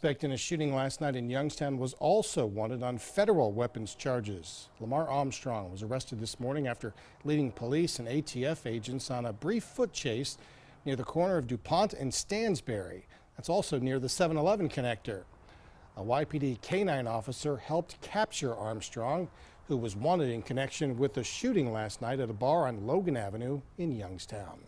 suspect in a shooting last night in Youngstown was also wanted on federal weapons charges. Lamar Armstrong was arrested this morning after leading police and ATF agents on a brief foot chase near the corner of DuPont and Stansbury. That's also near the 711 connector. A YPD canine officer helped capture Armstrong, who was wanted in connection with the shooting last night at a bar on Logan Avenue in Youngstown.